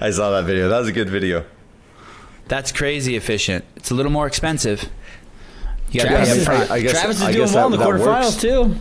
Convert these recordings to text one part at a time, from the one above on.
I saw that video. That was a good video. That's crazy efficient. It's a little more expensive. You Travis, pay up is, front. I guess- Travis is I doing guess well in the that quarterfinals too.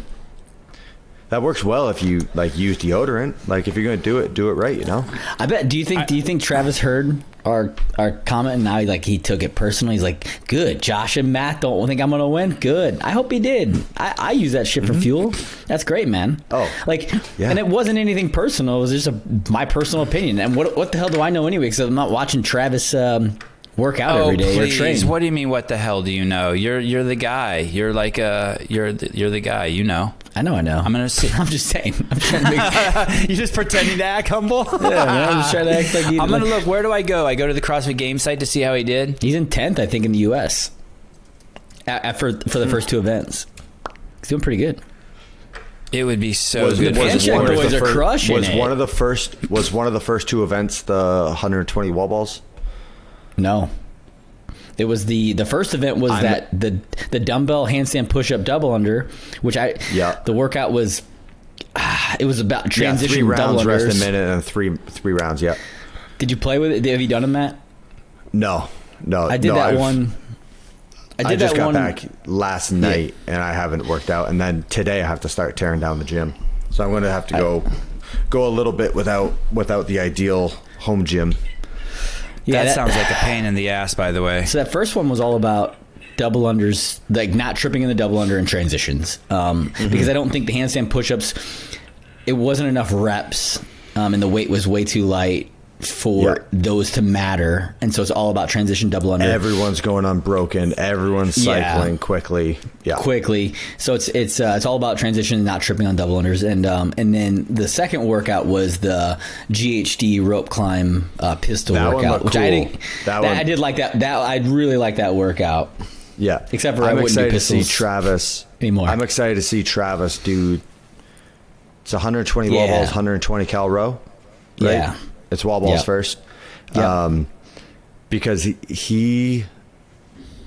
That works well if you like use deodorant. Like if you're gonna do it, do it right. You know. I bet. Do you think? do you think Travis heard our our comment and now he like he took it personally? He's like, "Good, Josh and Mat don't think I'm gonna win. Good. I hope he did. I, I use that shit for fuel. That's great, man. Oh, like, yeah. and it wasn't anything personal. It was just a, my personal opinion. And what what the hell do I know anyway? Because I'm not watching Travis um, work out Oh every day or train. What do you mean? What the hell do you know? You're you're the guy. You're like uh you're the, you're the guy. You know. I know, I know. I'm gonna see. I'm just saying. I'm trying to make. You're just pretending to act humble. yeah, man, I'm just trying to act like you. I'm gonna like- look. Where do I go? I go to the CrossFit Game site to see how he did. He's in tenth, I think, in the U.S. A- a- for for the first two events. He's doing pretty good. It would be so Was, good. was for one boys the are crushing Was it. one of the first was one of the first two events the 120 wall balls? No. It was the the first event was I'm- that the the dumbbell handstand push up double under, which I Yeah. the workout was ah, it was about Yeah, transition three double rounds, rest unders. a minute, and three three rounds. Yeah. Did you play with it? Have you done them, Mat? No, no. I did no, that I've- one. I I, did just that got one. back last night and I haven't worked out. And then today I have to start tearing down the gym. So I'm going to have to go go a little bit without without the ideal home gym. Yeah, that, sounds like a pain in the ass. By the way. So that first one was all about double unders, like not tripping in the double under and transitions. Um, Mm-hmm. Because I don't think the handstand push-ups, it wasn't enough reps, um, and the weight was way too light for Yeah. those to matter. And so it's all about transition double under. Everyone's going unbroken. Everyone's Yeah. cycling quickly. Yeah. quickly. So it's it's uh, it's all about transition, not tripping on double unders, and um, and then the second workout was the GHD rope climb uh, pistol That workout, which I cool. didn't. That That, one- I did like that. That I really like that workout. Yeah. Except for I I'm wouldn't do excited to see Travis anymore. I'm excited to see Travis do. It's 120 wall Yeah. balls, 120 cal row. Right? Yeah. It's wall balls Yeah. first. Yeah. Um, because he, he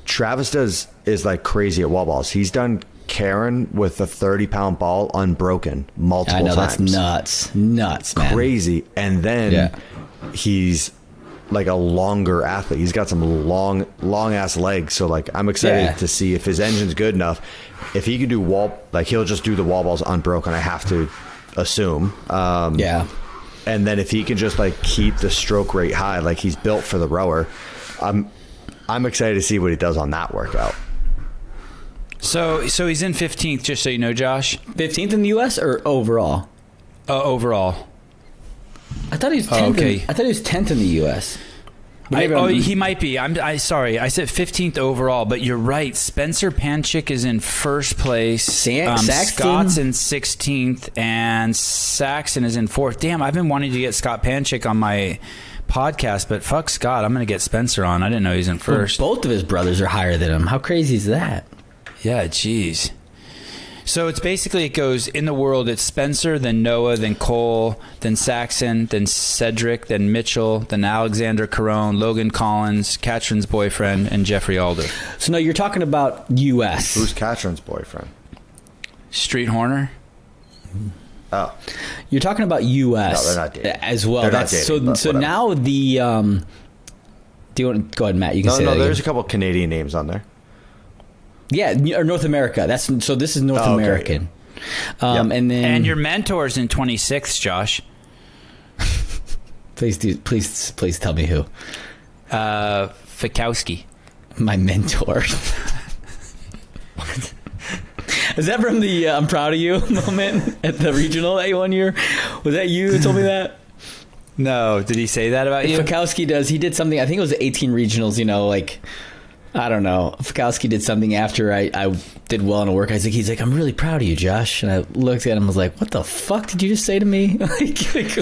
Travis does is like crazy at wall balls. He's done Karen with a 30 pound ball unbroken multiple I know times. that's nuts, nuts, man. Crazy. And then Yeah. he's like a longer athlete. He's got some long, long ass legs. So like, I'm excited Yeah. to see if his engine's good enough. If he can do wall, like he'll just do the wall balls unbroken. I have to assume. Um, Yeah, and then if he can just like keep the stroke rate high, like he's built for the rower, I'm I'm excited to see what he does on that workout. So so he's in 15th. Just so you know, Josh. fifteenth in the U.S. or overall. Uh, overall. I thought he was Oh, okay. in, I thought he was tenth in the U.S. I, oh, he might be. I'm I sorry. I said 15th overall, but you're right. Spencer Panchik is in first place. Sa- um, Saxon? Scott's in 16th, and Saxon is in fourth. Damn, I've been wanting to get Scott Panchik on my podcast, but fuck Scott. I'm going to get Spencer on. I didn't know he's in first. both of his brothers are higher than him. How crazy is that? Yeah, jeez. So it's basically it goes in the world. It's Spencer, then Noah, then Cole, then Saxon, then Cedric, then Mitchell, then Alexander Caron, Logan Collins, Katrin's boyfriend, and Jeffrey Adler. So no, you're talking about U.S. Who's Katrin's boyfriend? Street Horner. Oh, You're talking about U.S. No, they're not dating. as well. They're not That's dating, so. but So whatever. now the. Um, do you want to go ahead, Mat? You can no, say no. that There's a again. couple Canadian names on there. Yeah, or North America. That's so. This is North Oh, okay, American. Um, Yep. And then And your mentor's in 26th, Josh. please do please please tell me who Uh, Fikowski. my mentor. Is that from the uh, "I'm proud of you" moment at the regional that one year? Was that you that told me that? No, did he say that about you? Fikowski does. He did something. I think it was 18 regionals. You know, like I don't know. Fikowski did something after I, I did well in a work. I was like, he's like, I'm really proud of you, Josh. And I looked at him. and was like, What the fuck did you just say to me? like, like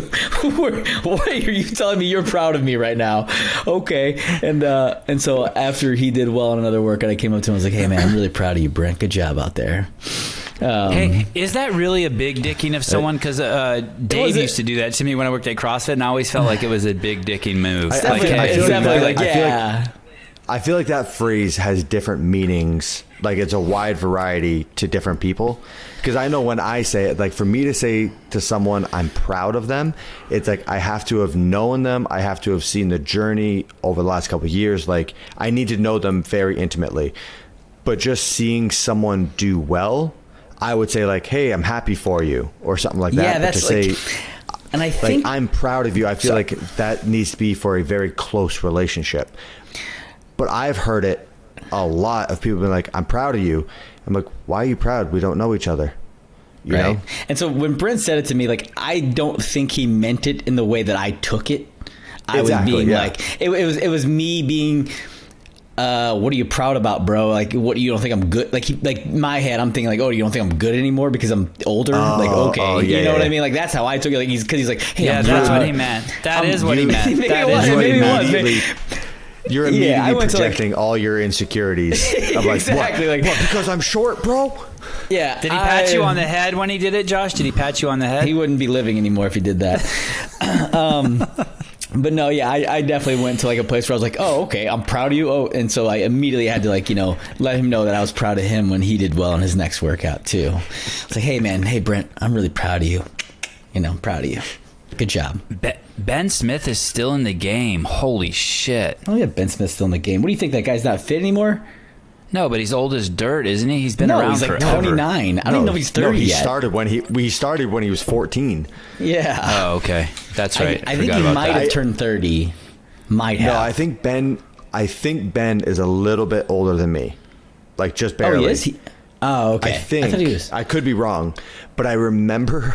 why are you telling me you're proud of me right now? Okay. And uh, and so after he did well in another workout, I came up to him. and was like, Hey man, I'm really proud of you, Brent. Good job out there. Um, Hey, is that really a big dicking of someone? Because uh, Dave used to do that to me when I worked at CrossFit, and I always felt like it was a big dicking move. I- I Like, feel- hey, I feel like definitely that- I feel like- yeah. I feel like that phrase has different meanings. Like it's a wide variety to different people. Because I know when I say it, like for me to say to someone I'm proud of them, it's like I have to have known them. I have to have seen the journey over the last couple of years. Like I need to know them very intimately. But just seeing someone do well, I would say like, "Hey, I'm happy for you," or something like that. Yeah, But that's to like- say And I like think I'm proud of you. I feel So- like that needs to be for a very close relationship. But I've heard it a lot of people being like, "I'm proud of you." I'm like, "Why are you proud? We don't know each other." You right. know? And so when Brent said it to me, like I don't think he meant it in the way that I took it. I Exactly, was being yeah. like it, it was it was me being uh, what are you proud about, bro? Like, what you don't think I'm good? Like, he, like my head, I'm thinking like, oh, you don't think I'm good anymore because I'm older? like, okay, oh, yeah, you know what yeah. I mean? Like, that's how I took it. Like, he's because he's like, hey, Yeah, I'm that's proud. what he meant. That is I'm- what he meant. Maybe That it was, what he maybe it meant. was. Immediately, you're immediately went to, like- projecting all your insecurities. Of like, Exactly, what? like- what? Because I'm short, bro. Yeah. Did he pat I- you on the head when he did it, Josh? Did he pat you on the head? He wouldn't be living anymore if he did that. um, but no, yeah, I, I definitely went to like a place where I was like, oh, okay, I'm proud of you. Oh, and so I immediately had to like, you know, let him know that I was proud of him when he did well in his next workout too. It's like, hey man, hey Brent, I'm really proud of you. You know, I'm proud of you. Good job. Be- Ben Smith is still in the game. Holy shit. Oh yeah, Ben Smith's still in the game. What do you think? That guy's not fit anymore? No, but he's old as dirt, isn't he? He's been no, around he's like forever. 29. I don't know if he's 30 no, he yet. started when he we started when he was 14. yeah. Oh, okay. That's right. I, I think forgot he might that. have turned 30. Might have. No, I think Ben. I think Ben is a little bit older than me, like just barely. oh, he is? He, oh, okay. I think. I, thought he was. could be wrong, but I remember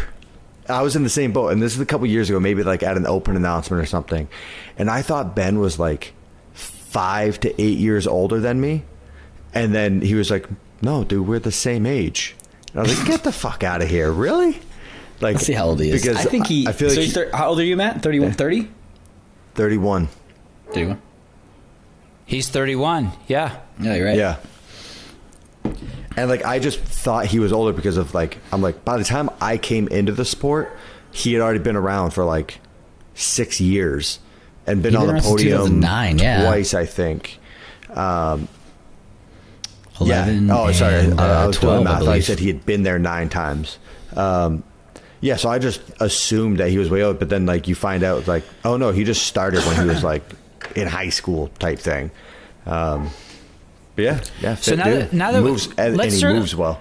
I was in the same boat, and this is a couple years ago, maybe like at an open announcement or something, and I thought Ben was like five to eight years older than me, and then he was like, "No, dude, we're the same age." And I was like, "Get the fuck out of here, really?" Like, Let's see how old he is. Because I think he. I feel so like he's thir- how old are you, Mat? 31, 30? thirty-one. 31. He's 31. Yeah. Yeah, you're right. Yeah. And like I just thought he was older because of like I'm like by the time I came into the sport, he had already been around for like six years and been He'd on been the podium 2009, yeah. twice, I think. Um, 11 yeah. Oh, sorry. and, I, I uh, was 12, doing I math. I, said he had been there nine times. Um, yeah, so I just assumed that he was way older, but then like you find out like, oh no, he just started when he was like in high school type thing. Um, yeah, yeah. So fit now that- now that moves and, and let's he sort moves well.